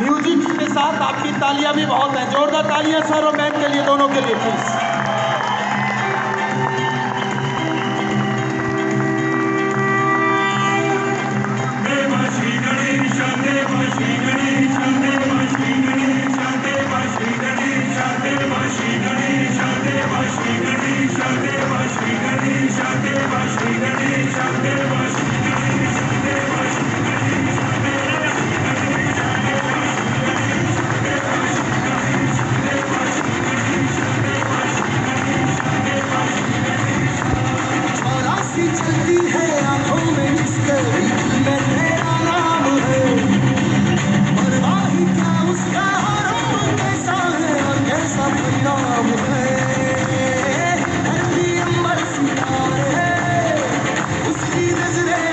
Music के साथ आपकी तालियाँ भी बहुत हैं जोरदार तालियाँ सर और मैम के लिए दोनों के लिए please Devashi Ganesha, Devashi Ganesha, Devashi Ganesha, Devashi president.